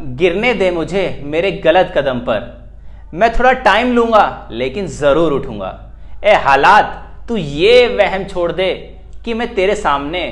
गिरने दे मुझे मेरे गलत कदम पर। मैं थोड़ा टाइम लूँगा, लेकिन ज़रूर उठूँगा। ए हालात, तू ये वहम छोड़ दे कि मैं तेरे सामने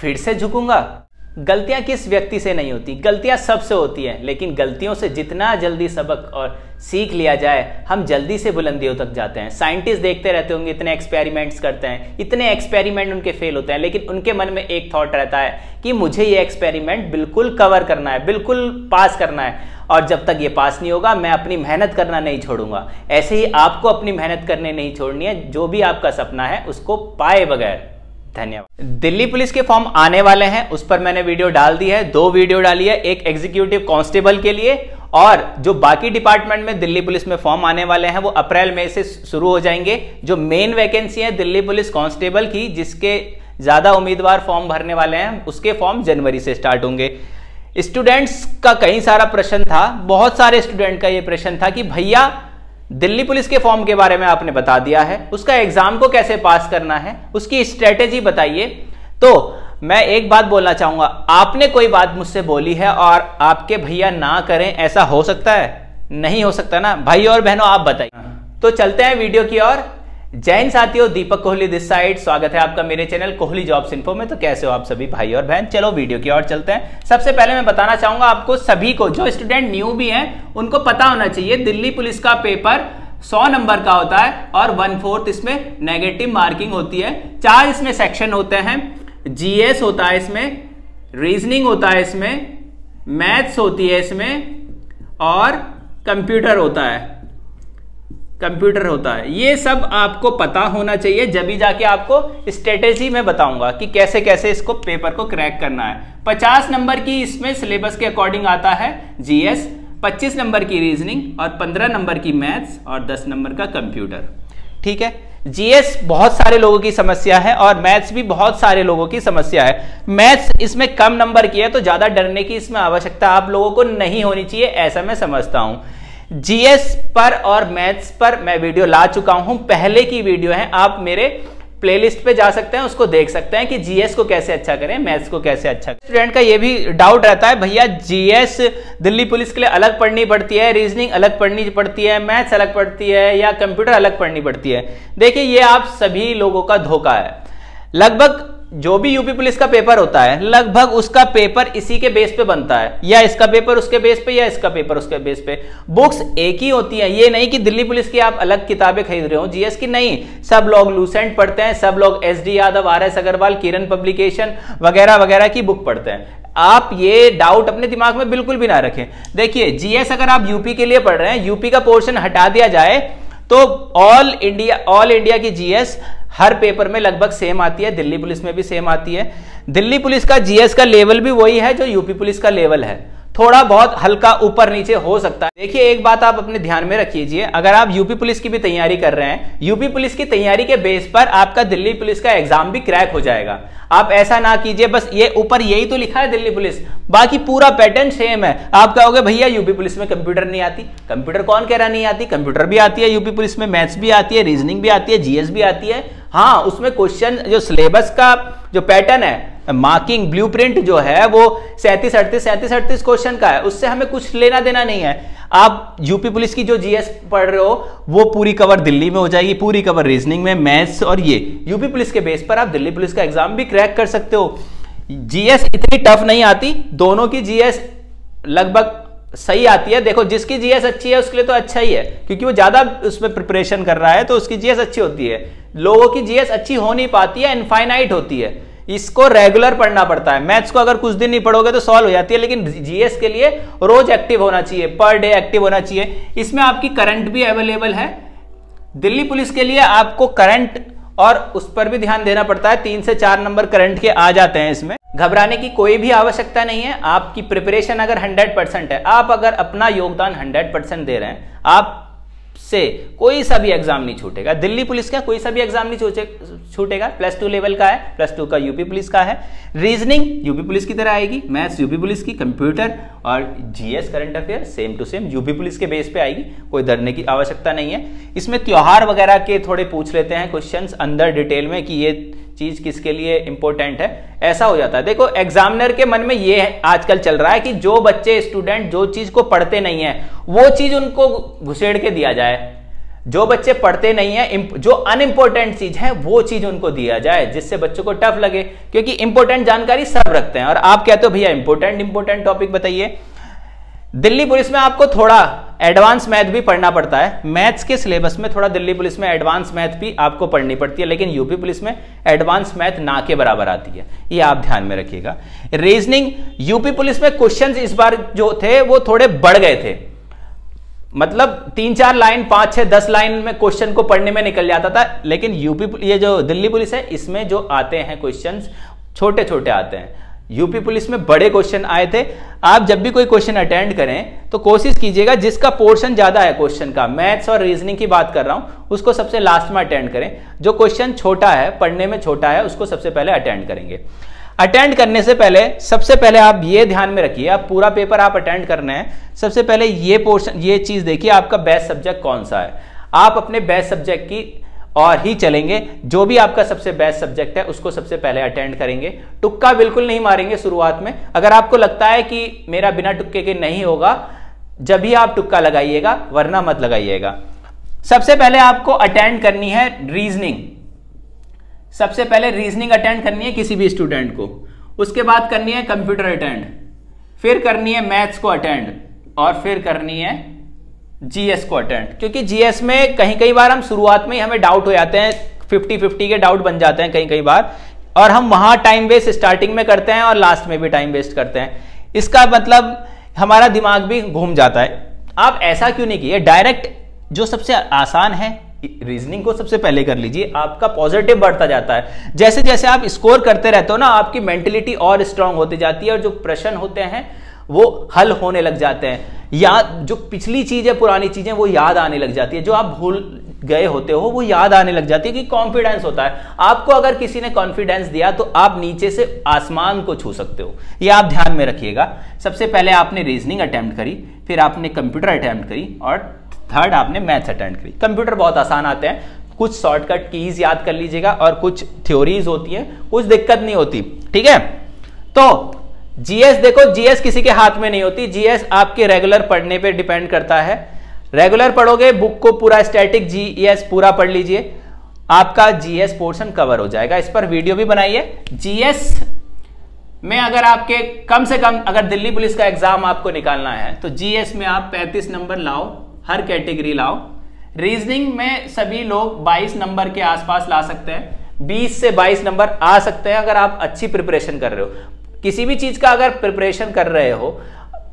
फिर से झुकूँगा। गलतियाँ किस व्यक्ति से नहीं होती? गलतियाँ सबसे होती हैं, लेकिन गलतियों से जितना जल्दी सबक और सीख लिया जाए, हम जल्दी से बुलंदियों तक जाते हैं। साइंटिस्ट देखते रहते होंगे, इतने एक्सपेरिमेंट्स करते हैं, इतने एक्सपेरिमेंट उनके फेल होते हैं, लेकिन उनके मन में एक थॉट रहता है कि मुझे ये एक्सपेरिमेंट बिल्कुल कवर करना है, बिल्कुल पास करना है, और जब तक ये पास नहीं होगा, मैं अपनी मेहनत करना नहीं छोड़ूँगा। ऐसे ही आपको अपनी मेहनत करने नहीं छोड़नी है, जो भी आपका सपना है, उसको पाए बगैर। धन्यवाद। दिल्ली पुलिस के फॉर्म आने वाले हैं, उस पर मैंने वीडियो डाल दी है, दो वीडियो डाली है, एक एग्जीक्यूटिव कांस्टेबल के लिए और जो बाकी डिपार्टमेंट में दिल्ली पुलिस में फॉर्म आने वाले हैं, वो अप्रैल, मई से शुरू हो जाएँगे। जो मेन वैकेंसी है दिल्ली पुलिस कांस्टेबल की, जिसके ज़्यादा उम्मीदवार फॉर्म भरने वाले हैं, उसके फॉर्म जनवरी से स्टार्ट होंगे। स्टूडेंट्स का कई सारा प्रश्न था, बहुत सारे स्टूडेंट का ये प्रश्न था कि भैया दिल्ली पुलिस के फॉर्म के बारे में आपने बता दिया है। उसका एग्ज़ाम को कैसे पास करना है, उसकी स्ट्रेटेजी बताइए। तो मैं एक बात बोलना चाहूँगा। आपने कोई बात मुझसे बोली है और आपके भैया ना करें, ऐसा हो सकता है? नहीं हो सकता ना? भाई और बहनों, आप बताइए। तो चलते हैं वीडियो की ओर। जैन साथियों, दीपक कोहली दिस साइड स्वागत है आपका मेरे चैनल कोहली जॉब्स इन्फो में। तो कैसे हो आप सभी भाई और बहन? चलो वीडियो की ओर चलते हैं। सबसे पहले मैं बताना चाहूँगा आपको सभी को, जो स्टूडेंट न्यू भी हैं, उनको पता होना चाहिए, दिल्ली पुलिस का पेपर सौ नंबर का होता है और वन फोर्थ इसमें नेगेटिव मार्किंग होती है। चार इसमें सेक्शन होते हैं जीएस होता है इसमें रीजनिंग होता है इसमें मैथ्स होती है इसमें और कंप्यूटर होता है। कंप्यूटर होता है। ये सब आपको पता होना चाहिए, जब भी जाके आपको स्ट्रेटेजी में बताऊँगा कि कैसे कैसे इसको पेपर को क्रैक करना है। 50 नंबर की इसमें सिलेबस के अकॉर्डिंग आता है जीएस 25 नंबर की रीजनिंग और 15 नंबर की मैथ्स और 10 नंबर का कंप्यूटर ठीक है? जीएस बहुत सारे लोगों की समस्या है और मैथ्स भी बहुत सारे लोगों की समस्या है। मैथ्स इसमें कम नंबर की है तो ज़्यादा डरने की इसमें आवश्यकता आप लोगों को नहीं होनी चाहिए, ऐसा मैं समझता हूँ। जीएस पर और मैथ्स पर मैं वीडियो ला चुका हूँ। पहले की वीडियो है, आप मेरे प्लेलिस्ट पे जा सकते हैं, उसको देख सकते हैं कि जीएस को कैसे अच्छा करें मैथ्स को कैसे अच्छा करें। स्टूडेंट का ये भी डाउट रहता है, भैया जीएस दिल्ली पुलिस के लिए अलग पढ़नी पड़ती है रीजनिंग अलग पढ़नी पड़ती है मैथ्स अलग पड़ती है या कंप्यूटर अलग पढ़नी पड़ती है? देखिए, ये आप सभी लोगों का धोखा है। लगभग जो भी यूपी पुलिस का पेपर होता है, लगभग उसका पेपर इसी के बेस पे बनता है। या इसका पेपर उसके बेस पे, या इसका पेपर उसके बेस पे। बुक्स एक ही होती है। ये नहीं कि दिल्ली पुलिस की आप अलग किताबें खरीद रहे हो। जीएस की नहीं। सब लोग लूसेंट पढ़ते हैं, सब लोग S D Yadav R S Aggarwal Kiran publication वगैरह वगैरह की बुक पढ़ते हैं। आप ये डाउट अपने दिमाग में बिल्कुल भी ना रखें। देखिए जीएस अगर आप यूपी के लिए पढ़ रहे हैं यूपी का पोर्शन हटा दिया जाए तो ऑल इंडिया ऑल इंडिया की जीएस हर पेपर में लगभग सेम आती है, दिल्ली पुलिस में भी सेम आती है। दिल्ली पुलिस का जीएस का लेवल भी वही है जो यूपी पुलिस का लेवल है। थोड़ा बहुत हल्का ऊपर नीचे हो सकता है। देखिए, एक बात आप अपने ध्यान में रखिए। अगर आप यूपी पुलिस की भी तैयारी कर रहे हैं, यूपी पुलिस की तैयारी के बेस पर आपका दिल्ली पुलिस का एग्ज़ाम भी क्रैक हो जाएगा। आप ऐसा ना कीजिए, बस ये ऊपर यही तो लिखा है दिल्ली पुलिस। बाकी पूरा पैटर्न सेम है। आप कहोगे, भैया, यूपी पुलिस में कंप्यूटर नहीं आती। कंप्यूटर कौन कह रहा नहीं आती? कंप्यूटर भी आती है यूपी पुलिस में मैथ्स भी आती है रीजनिंग भी आती है जीएस भी आती है। हाँ उसमें क्वेश्चन जो सिलेबस का, जो पैटर्न है मार्किंग ब्लूप्रिंट जो है, वो सैंतीस, अड़तीस सैंतीस, अड़तीस क्वेश्चन का है। उससे हमें कुछ लेना देना नहीं है। आप यूपी पुलिस की जो जीएस पढ़ रहे हो, वो पूरी कवर दिल्ली में हो जाएगी, पूरी कवर रीजनिंग में मैथ्स और ये। यूपी पुलिस के बेस पर आप दिल्ली पुलिस का एग्ज़ाम भी क्रैक कर सकते हो। जीएस इतनी टफ नहीं आती, दोनों की जीएस लगभग सही आती है। देखो, जिसकी जीएस अच्छी है, उसके लिए तो अच्छा ही है, क्योंकि वो ज़्यादा उसमें प्रिपरेशन कर रहा है तो उसकी जीएस अच्छी होती है। लोगों की जीएस अच्छी हो नहीं पाती है इनफाइनाइट होती है। इसको रेगुलर पढ़ना पड़ता है। मैथ्स को अगर कुछ दिन नहीं पढ़ोगे तो सॉल्व हो जाती है, लेकिन जीएस के लिए रोज एक्टिव होना चाहिए पर डे एक्टिव होना चाहिए। इसमें आपकी करंट भी अवेलेबल है। दिल्ली पुलिस के लिए आपको करंट और उस पर भी ध्यान देना पड़ता है। तीन से चार नंबर करंट के आ जाते हैं इसमें। घबराने की कोई भी आवश्यकता नहीं है। आपकी प्रिपरेशन अगर 100 परसेंट है, आप अगर अपना योगदान 100 परसेंट दे रहे हैं, आप से कोई सा भी एग्ज़ाम नहीं छूटेगा। दिल्ली पुलिस का कोई सा भी एग्ज़ाम नहीं छूटेगा। प्लस टू लेवल का है प्लस टू का यूपी पुलिस का है। रीजनिंग यूपी पुलिस की तरह आएगी मैथ्स यूपी पुलिस की कंप्यूटर और GS current affair same to same UP police के बेस पे आएगी। कोई डरने की आवश्यकता नहीं है। इसमें त्यौहार वगैरह के थोड़े पूछ लेते हैं क्वेश्चन अंदर डिटेल में कि ये चीज़ किसके लिए इंपॉर्टेंट है? ऐसा हो जाता है। देखो एग्जामिनर के मन में ये आजकल चल रहा है कि जो बच्चे स्टूडेंट जो चीज़ को पढ़ते नहीं है, वो चीज़ उनको घुसेड़ के दिया जाए। जो बच्चे पढ़ते नहीं है जो अनइम्पोर्टेंट चीज़ है, वो चीज़ उनको दिया जाए, जिससे बच्चों को टफ लगे। क्योंकि इंपॉर्टेंट जानकारी सब रखते हैं। और आप कहते हो, भैया इंपॉर्टेंट इंपॉर्टेंट टॉपिक बताइए। दिल्ली पुलिस में आपको थोड़ा एडवांस मैथ भी पढ़ना पड़ता है। मैथ्स के सिलेबस में थोड़ा दिल्ली पुलिस में एडवांस मैथ भी आपको पढ़नी पड़ती है, लेकिन यूपी पुलिस में एडवांस मैथ ना के बराबर आती है। ये आप ध्यान में रखिएगा। रीजनिंग यूपी पुलिस में क्वेश्चंस इस बार जो थे, वो थोड़े बढ़ गए थे। मतलब तीन चार लाइन पाँच छह दस लाइन में क्वेश्चन को पढ़ने में निकल जाता था, लेकिन यूपी ये जो दिल्ली पुलिस है, इसमें जो आते हैं क्वेश्चन छोटे छोटे आते हैं। यूपी पुलिस में बड़े क्वेश्चन आए थे। आप जब भी कोई क्वेश्चन अटेंड करें तो कोशिश कीजिएगा जिसका पोर्शन ज़्यादा है क्वेश्चन का, मैथ्स और रीजनिंग की बात कर रहा हूँ, उसको सबसे लास्ट में अटेंड करें। जो क्वेश्चन छोटा है, पढ़ने में छोटा है, उसको सबसे पहले अटेंड करेंगे। अटेंड करने से पहले, सबसे पहले आप ये ध्यान में रखिए, आप पूरा पेपर आप अटेंड करना है, सबसे पहले ये पोर्शन ये चीज़ देखिए आपका बेस्ट सब्जेक्ट कौन सा है। आप अपने बेस्ट सब्जेक्ट की और ही चलेंगे। जो भी आपका सबसे बेस्ट सब्जेक्ट है, उसको सबसे पहले अटेंड करेंगे। टुक्का बिल्कुल नहीं मारेंगे शुरुआत में। अगर आपको लगता है कि मेरा बिना टुक्के के नहीं होगा, जब भी आप टुक्का लगाइएगा, वरना मत लगाइएगा। सबसे पहले आपको अटेंड करनी है रीजनिंग सबसे पहले रीजनिंग अटेंड करनी है किसी भी स्टूडेंट को। उसके बाद करनी है कंप्यूटर अटेंड फिर करनी है मैथ्स को अटेंड और फिर करनी है जीएस को अटेंड क्योंकि जीएस में कहीं कई बार हम शुरुआत में ही हमें डाउट हो जाते हैं फिफ्टी फिफ्टी के डाउट बन जाते हैं कहीं कई बार। और हम वहाँ टाइम वेस्ट स्टार्टिंग में करते हैं और लास्ट में भी टाइम वेस्ट करते हैं। इसका मतलब हमारा दिमाग भी घूम जाता है। आप ऐसा क्यों नहीं किए डायरेक्ट जो सबसे आसान है रीजनिंग को सबसे पहले कर लीजिए। आपका पॉजिटिव बढ़ता जाता है। जैसे जैसे आप स्कोर करते रहते हो ना, आपकी मेंटेलिटी और स्ट्रांग होती जाती है और जो प्रश्न होते हैं, वो हल होने लग जाते हैं। याद, जो पिछली चीज़ है, पुरानी चीज़ें, वो याद आने लग जाती है। जो आप भूल गए होते हो, वो याद आने लग जाती है कि कॉन्फिडेंस होता है। आपको अगर किसी ने कॉन्फिडेंस दिया तो आप नीचे से आसमान को छू सकते हो। ये आप ध्यान में रखिएगा। सबसे पहले आपने रीजनिंग अटेम्प्ट करी, फिर आपने कंप्यूटर अटेम्प्ट करी, और थर्ड आपने मैथ्स अटेंड करी। कंप्यूटर बहुत आसान आते हैं। कुछ शॉर्टकट कीज याद कर लीजिएगा, और कुछ थ्योरीज होती है। कुछ दिक्कत नहीं होती। ठीक है? तो जीएस देखो जीएस किसी के हाथ में नहीं होती। जीएस आपके रेगुलर पढ़ने पे डिपेंड करता है। रेगुलर पढ़ोगे बुक को पूरा स्टैटिक जीएस पूरा पढ़ लीजिए। आपका जीएस पोर्शन कवर हो जाएगा। इस पर वीडियो भी बनाइए। जीएस में अगर आपके कम से कम, अगर दिल्ली पुलिस का एग्ज़ाम आपको निकालना है तो जीएस में आप 35 नंबर लाओ, हर कैटेगरी लाओ। रीजनिंग में सभी लोग 22 नंबर के आसपास ला सकते हैं। 20 से 22 नंबर आ सकते हैं अगर आप अच्छी प्रिपरेशन कर रहे हो। किसी भी चीज़ का अगर प्रिपरेशन कर रहे हो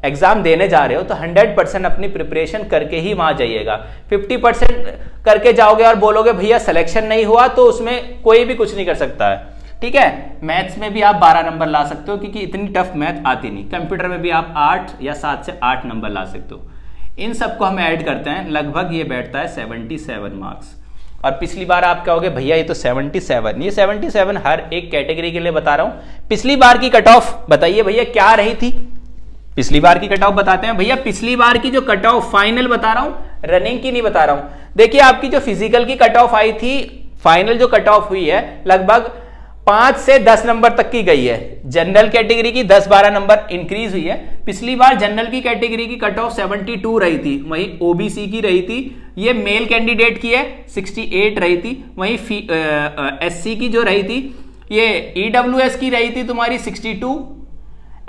एग्ज़ाम देने जा रहे हो तो 100 परसेंट अपनी प्रिपरेशन करके ही वहाँ जाइएगा। 50 परसेंट करके जाओगे और बोलोगे, भैया सिलेक्शन नहीं हुआ तो उसमें कोई भी कुछ नहीं कर सकता है। ठीक है? मैथ्स में भी आप 12 नंबर ला सकते हो, क्योंकि इतनी टफ मैथ आती नहीं। कंप्यूटर में भी आप 8 या 7 से 8 नंबर ला सकते हो। इन सबको हम ऐड करते हैं। लगभग ये बैठता है 77 मार्क्स और पिछली बार आप कहोगे, भैया, ये तो 77 ये 77 हर एक कैटेगरी के लिए बता रहा हूँ। पिछली बार की कट ऑफ़ बताइए भैया क्या रही थी? पिछली बार की कट ऑफ़ बताते हैं। भैया, पिछली बार की जो कट ऑफ़ फाइनल बता रहा हूँ रनिंग की नहीं बता रहा हूँ। देखिए, आपकी जो फ़िज़िकल की कट ऑफ़ आई थी फाइनल जो कट ऑफ़ हुई है, लगभग पाँच से दस नंबर तक की गई है। जनरल कैटेगरी की दस बारह नंबर इंक्रीज हुई है। पिछली बार जनरल की कैटेगरी की कट ऑफ़ सेवेंटी टू रही थी। वहीं ओबीसी की रही थी। ये मेल कैंडिडेट की है सिक्सटी एट रही थी। वहीं एससी की जो रही थी ये ईडब्ल्यूएस e की रही थी तुम्हारी सिक्सटी टू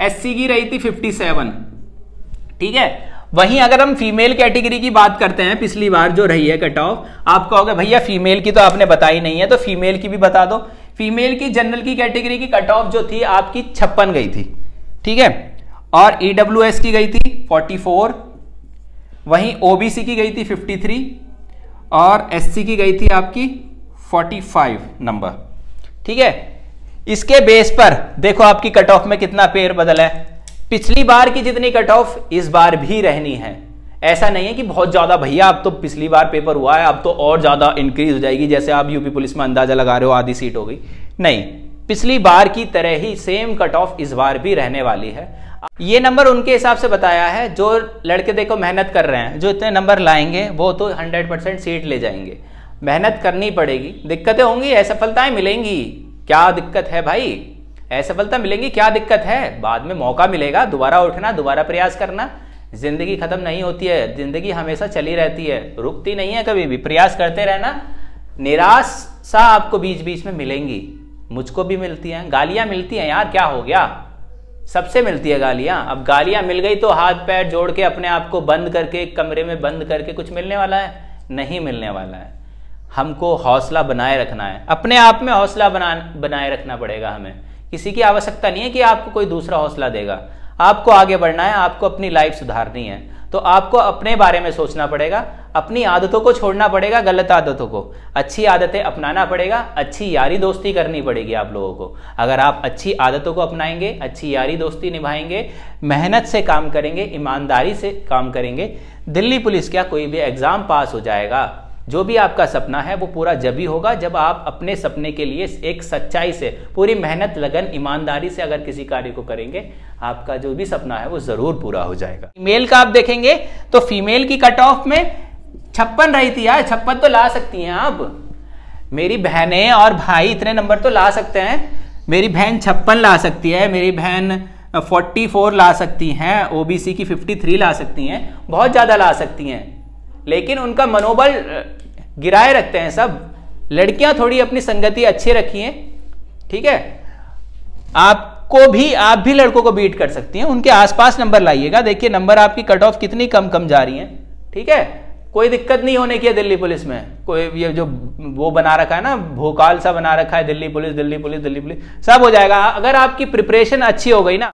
एससी की रही थी फिफ्टी सेवन ठीक है? वहीं अगर हम फीमेल कैटेगरी की बात करते हैं, पिछली बार जो रही है कट ऑफ़ आप कहोगे, भैया फीमेल की तो आपने बताई नहीं है तो फीमेल की भी बता दो। फीमेल की जनरल की कैटेगरी की कट ऑफ़ जो थी, आपकी छप्पन गई थी। ठीक है? और ईडब्ल्यू e की गई थी 44 वहीं ओबीसी की गई थी 53 और एससी की गई थी आपकी 45 नंबर ठीक है? इसके बेस पर, देखो आपकी कट ऑफ़ में कितना पेयर बदल है। पिछली बार की जितनी कट ऑफ़ इस बार भी रहनी है। ऐसा नहीं है कि बहुत ज़्यादा, भैया, अब तो पिछली बार पेपर हुआ है, अब तो और ज़्यादा इंक्रीज हो जाएगी, जैसे आप यूपी पुलिस में अंदाज़ा लगा रहे हो, आधी सीट हो गई। नहीं, पिछली बार की तरह ही सेम कट ऑफ़ इस बार भी रहने वाली है। ये नंबर उनके हिसाब से बताया है, जो लड़के देखो मेहनत कर रहे हैं, जो इतने नंबर लाएँगे, वो तो हंड्रेड परसेंट सीट ले जाएँगे। मेहनत करनी पड़ेगी। दिक्कतें होंगी, असफलताएँ मिलेंगी। क्या दिक्कत है भाई? असफलता मिलेंगी, क्या दिक्कत है? बाद में मौका मिलेगा, दोबारा उठना, दोबारा प्रयास करना। ज़िंदगी खत्म नहीं होती है, ज़िंदगी हमेशा चली रहती है। रुकती नहीं है कभी भी, प्रयास करते रहना। निराशा आपको बीच बीच में मिलेंगी। मुझको भी मिलती हैं, गालियाँ मिलती हैं, यार क्या हो गया? सबसे मिलती है गालियाँ। अब गालियाँ मिल गई तो हाथ पैर जोड़ के अपने आप को बंद करके, कमरे में बंद करके कुछ मिलने वाला है? नहीं मिलने वाला है। हमको हौसला बनाए रखना है। अपने आप में हौसला बना, बनाए रखना पड़ेगा हमें। किसी की आवश्यकता नहीं है कि आपको कोई दूसरा हौसला देगा। आपको आगे बढ़ना है, आपको अपनी लाइफ सुधारनी है। तो आपको अपने बारे में सोचना पड़ेगा, अपनी आदतों को छोड़ना पड़ेगा, गलत आदतों को। अच्छी आदतें अपनाना पड़ेगा, अच्छी यारी दोस्ती करनी पड़ेगी आप लोगों को। अगर आप अच्छी आदतों को अपनाएँगे, अच्छी यारी दोस्ती निभाएँगे, मेहनत से काम करेंगे, ईमानदारी से काम करेंगे, दिल्ली पुलिस क्या कोई भी एग्ज़ाम पास हो जाएगा? जो भी आपका सपना है, वो पूरा जब ही होगा जब आप अपने सपने के लिए एक सच्चाई से, पूरी मेहनत, लगन, ईमानदारी से अगर किसी कार्य को करेंगे, आपका जो भी सपना है वो ज़रूर पूरा हो जाएगा। फीमेल का आप देखेंगे तो फीमेल की कट ऑफ़ में छप्पन रही थी यार, छप्पन तो ला सकती हैं आप। मेरी बहनें और भाई इतने नंबर तो ला सकते हैं। मेरी बहन छप्पन ला सकती है, मेरी बहन 44 ला सकती हैं ओबीसी की 53 ला सकती हैं, बहुत ज़्यादा ला सकती हैं। लेकिन उनका मनोबल गिराए रखते हैं सब। लड़कियाँ थोड़ी अपनी संगति अच्छी रखी रखिए ठीक है? आपको भी, आप भी लड़कों को बीट कर सकती हैं। उनके आसपास नंबर लाइएगा। देखिए नंबर आपकी कट ऑफ़ कितनी कम कम जा रही है, ठीक है? कोई दिक्कत नहीं होने की है दिल्ली पुलिस में। कोई, ये जो वो बना रखा है ना, भोकाल सा बना रखा है, Delhi police Delhi police Delhi police, सब हो जाएगा। अगर आपकी प्रिपरेशन अच्छी हो गई ना